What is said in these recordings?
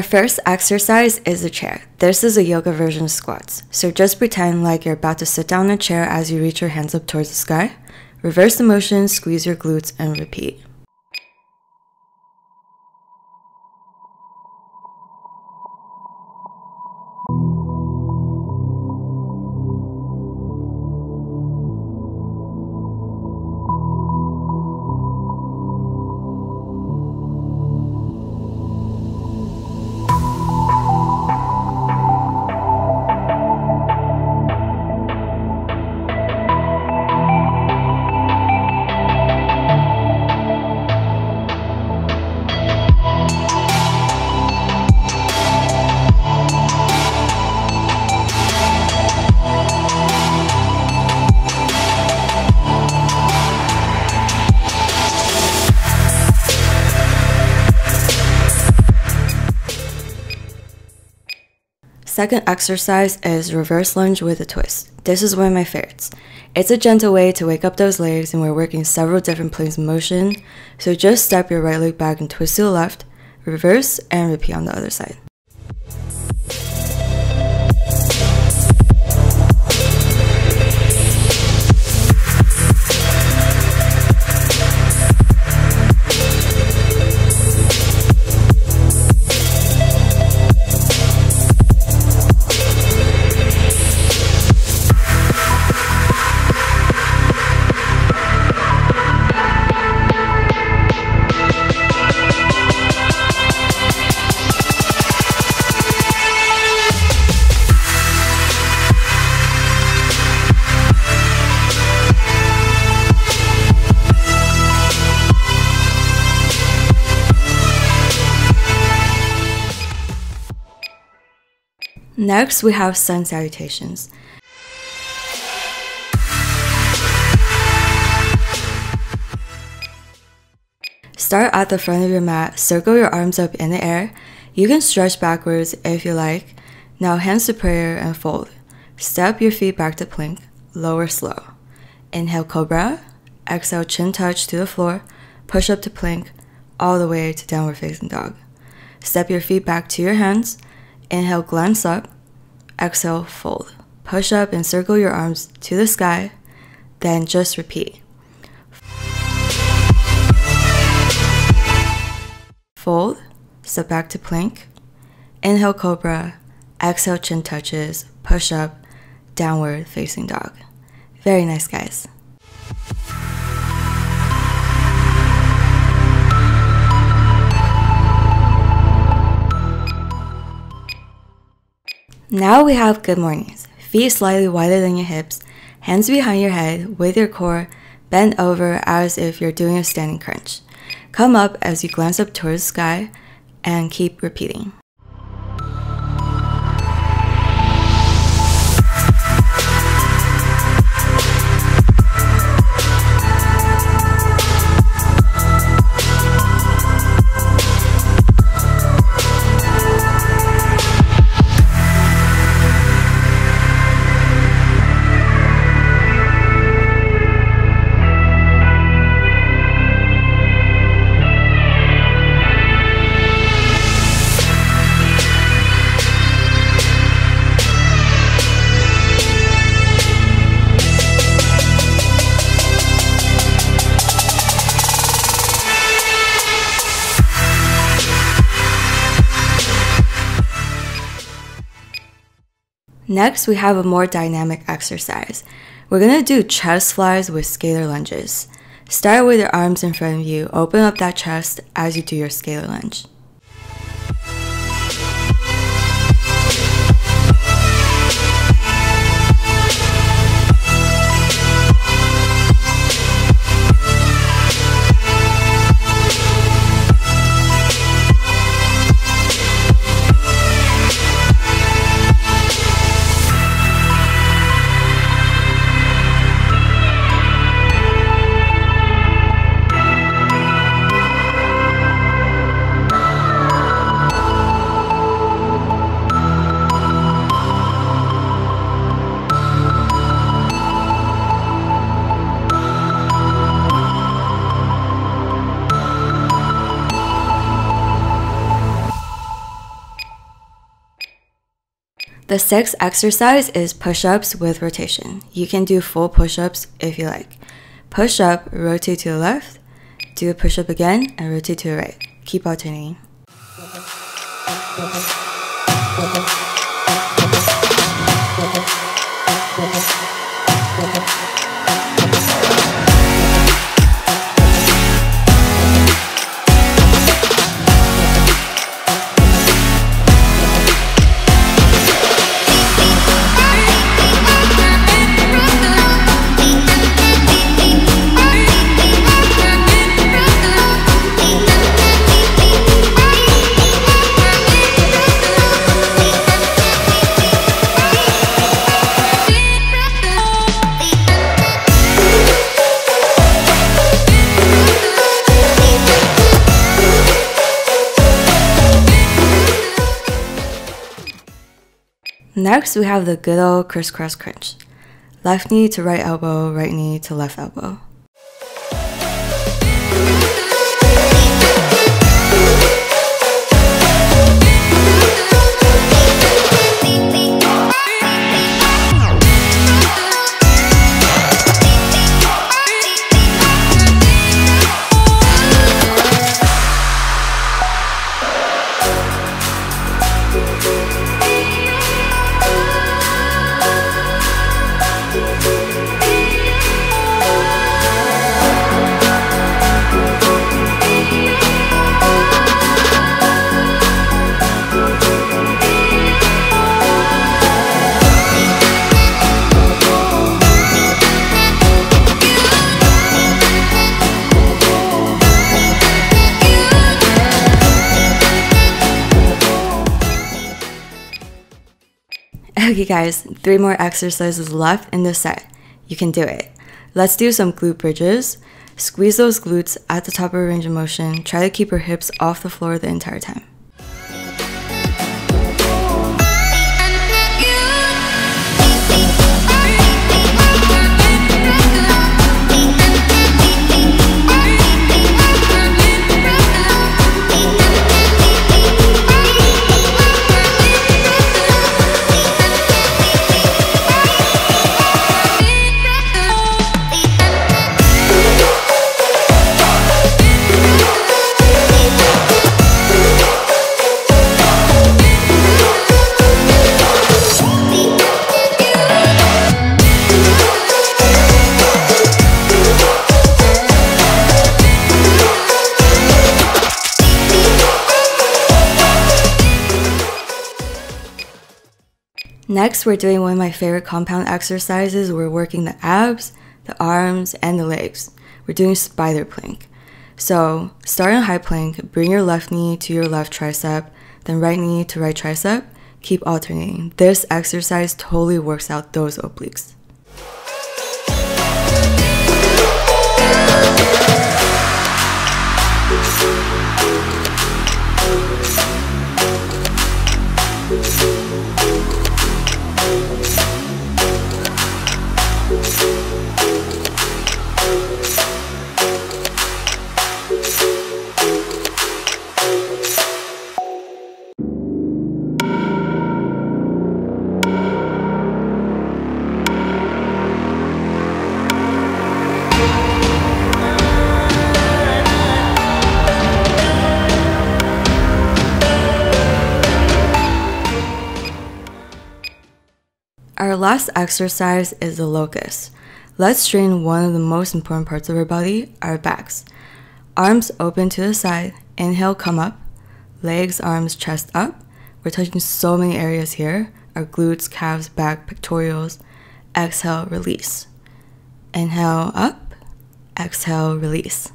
Our first exercise is a chair. This is a yoga version of squats. So just pretend like you're about to sit down in a chair as you reach your hands up towards the sky. Reverse the motion, squeeze your glutes, and repeat. Second exercise is reverse lunge with a twist. This is one of my favorites. It's a gentle way to wake up those legs and we're working several different planes of motion. So just step your right leg back and twist to the left, reverse, and repeat on the other side. Next, we have sun salutations. Start at the front of your mat, circle your arms up in the air. You can stretch backwards if you like. Now, hands to prayer and fold. Step your feet back to plank, lower slow. Inhale, cobra. Exhale, chin touch to the floor. Push up to plank, all the way to downward facing dog. Step your feet back to your hands. Inhale, glance up. Exhale, fold. Push up and circle your arms to the sky. Then just repeat. Fold. Step back to plank. Inhale, cobra. Exhale, chin touches. Push up. Downward facing dog. Very nice, guys. Now we have good mornings. Feet slightly wider than your hips, hands behind your head with your core bent over as if you're doing a standing crunch. Come up as you glance up towards the sky and keep repeating. Next, we have a more dynamic exercise. We're gonna do chest flies with skater lunges. Start with your arms in front of you, open up that chest as you do your skater lunge. The sixth exercise is push ups with rotation. You can do full push ups if you like. Push up, rotate to the left, do a push up again, and rotate to the right. Keep alternating. Next, we have the good old crisscross crunch. Left knee to right elbow, right knee to left elbow. Okay, guys, three more exercises left in this set. You can do it. Let's do some glute bridges. Squeeze those glutes at the top of range of motion. Try to keep your hips off the floor the entire time. Next, we're doing one of my favorite compound exercises. We're working the abs, the arms, and the legs. We're doing spider plank. So, start in high plank, bring your left knee to your left tricep, then right knee to right tricep. Keep alternating. This exercise totally works out those obliques. Last exercise is the locust. Let's train one of the most important parts of our body, our backs. Arms open to the side, inhale, come up. Legs, arms, chest up. We're touching so many areas here our glutes, calves, back, pectorals. Exhale, release. Inhale, up. Exhale, release.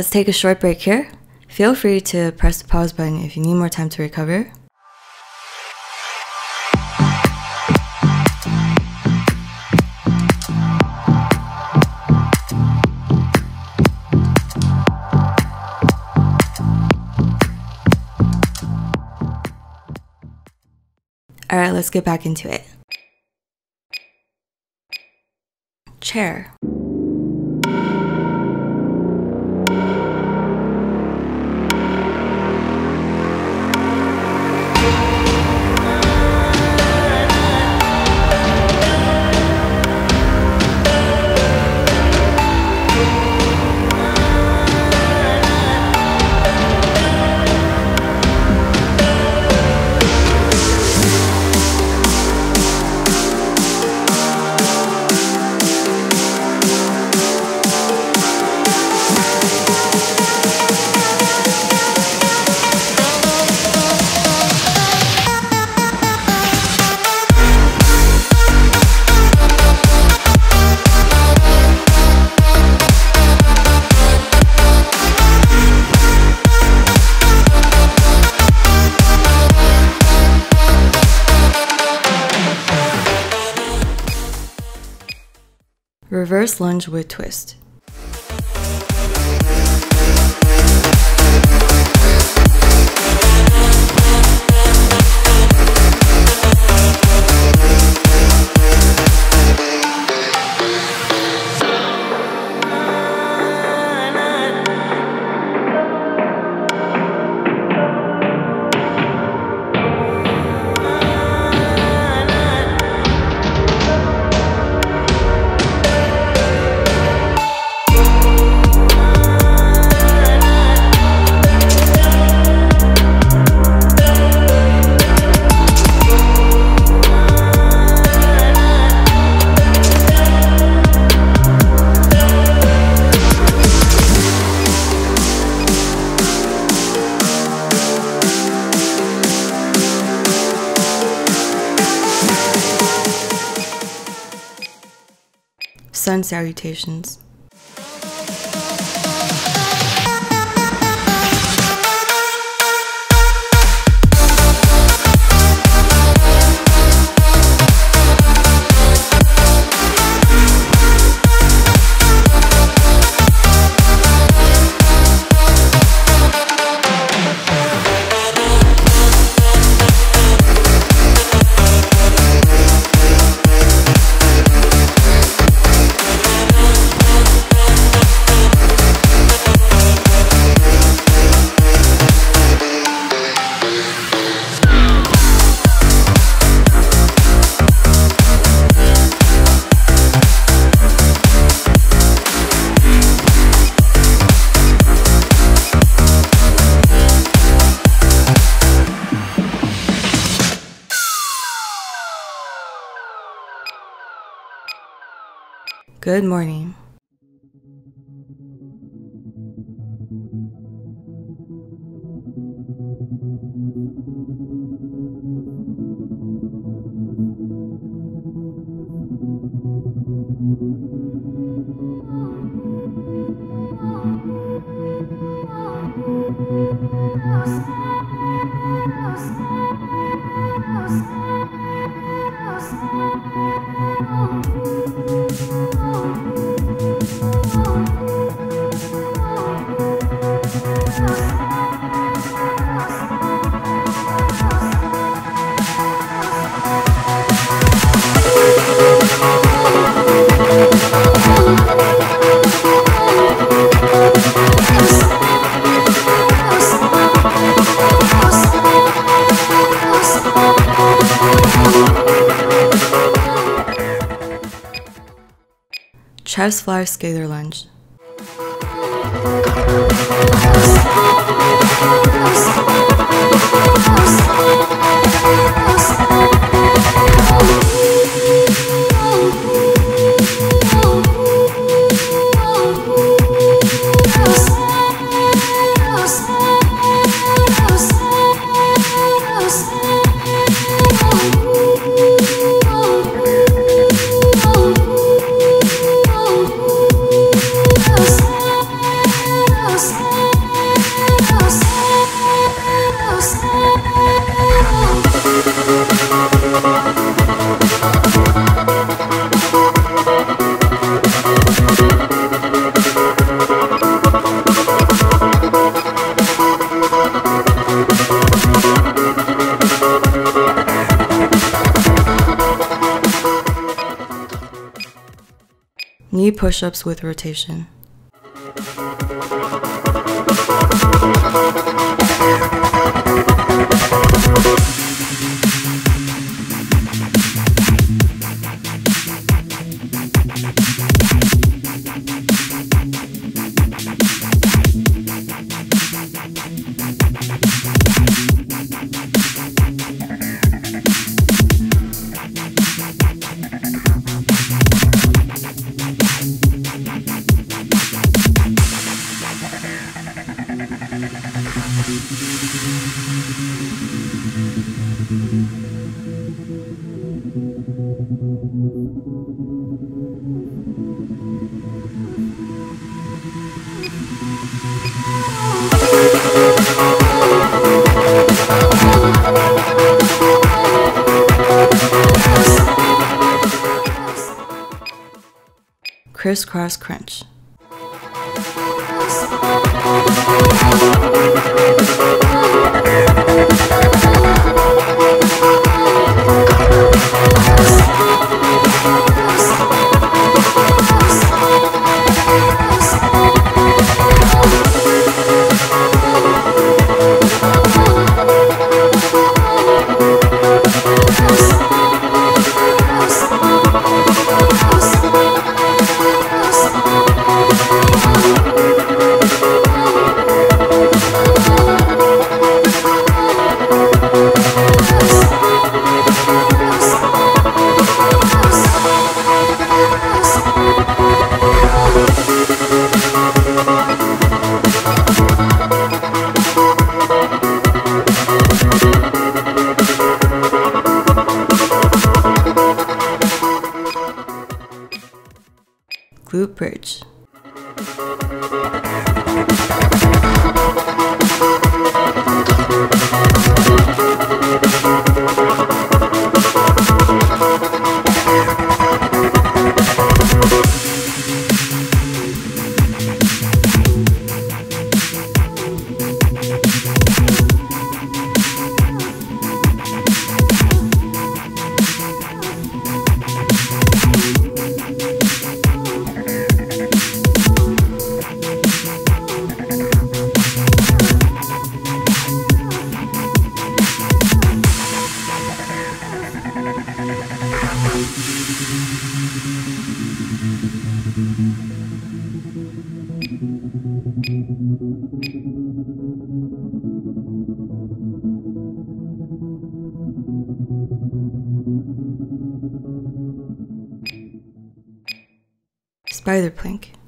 Let's take a short break here. Feel free to press the pause button if you need more time to recover. Alright, let's get back into it. Chair. Reverse lunge with twist. Sun salutations. Good morning. Chest fly skater lunge. Knee push ups with rotation. Crisscross crunch. Spider plank.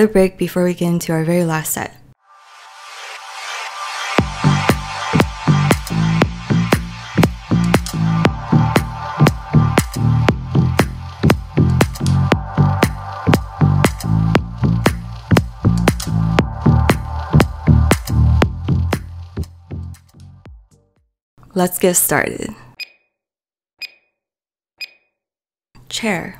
another break before we get into our very last set. Let's get started. Chair.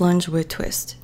lunge with twist.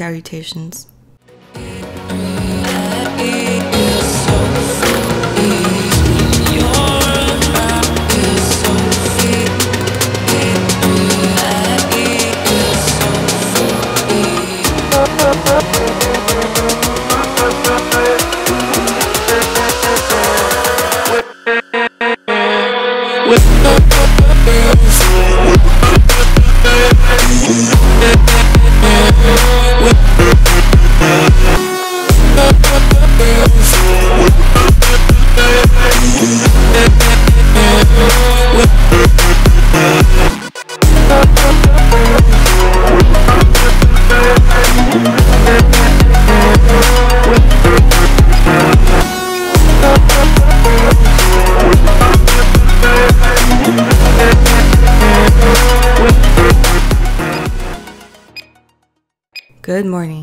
salutations. Good morning.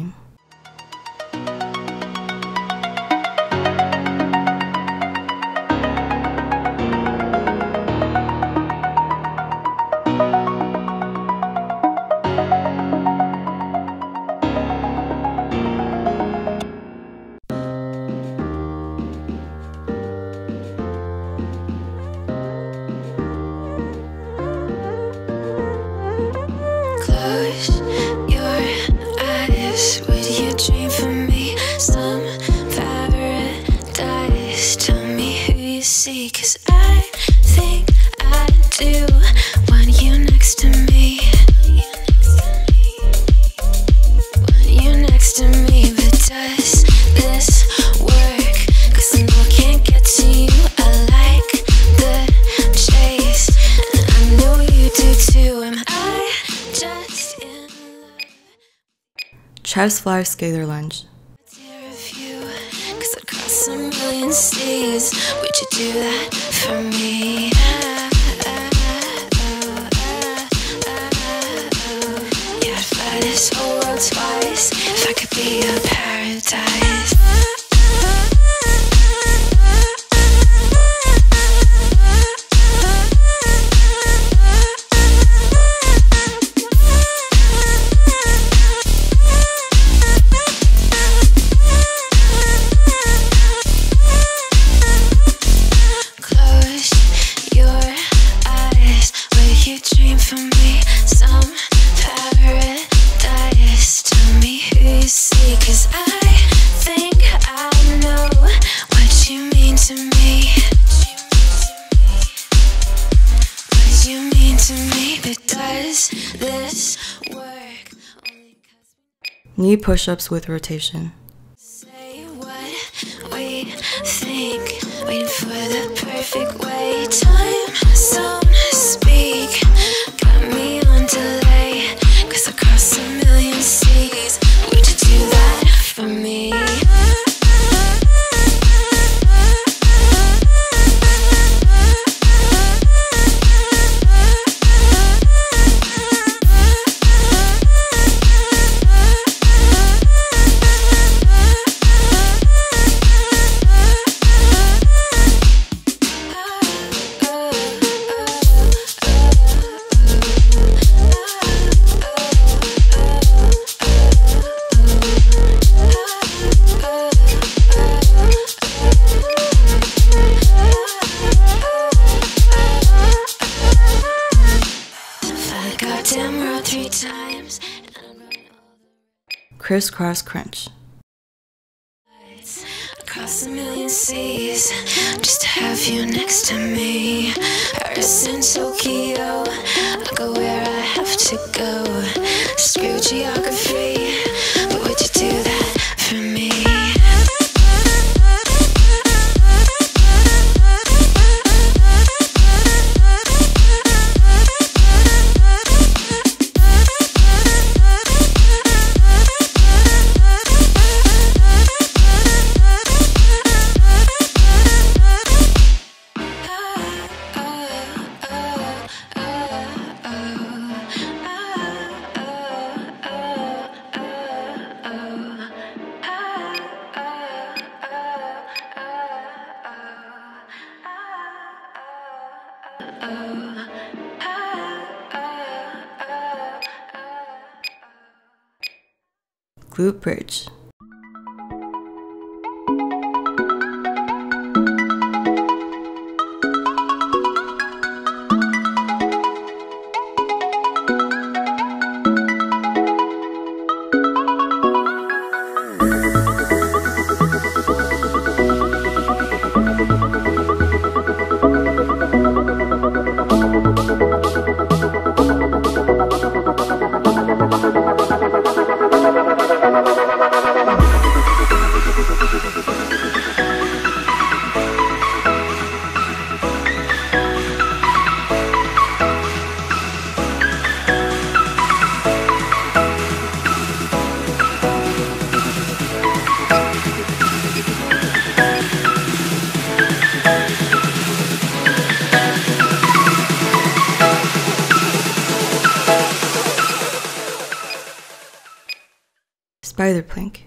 Flyer Skater Lunge. Knee push ups with rotation. Say Crisscross crunch. Across a million seas, just to have you next to me. Paris and Tokyo, I go where I have to go. Screw geography, Glute Spider plank.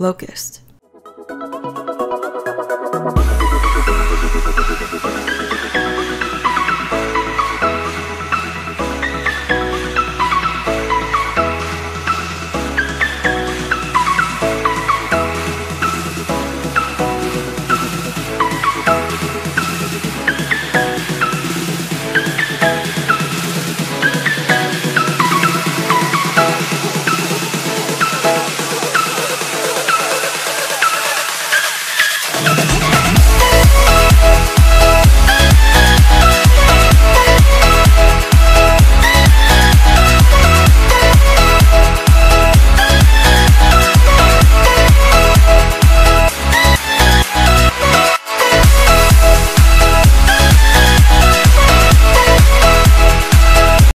Locust.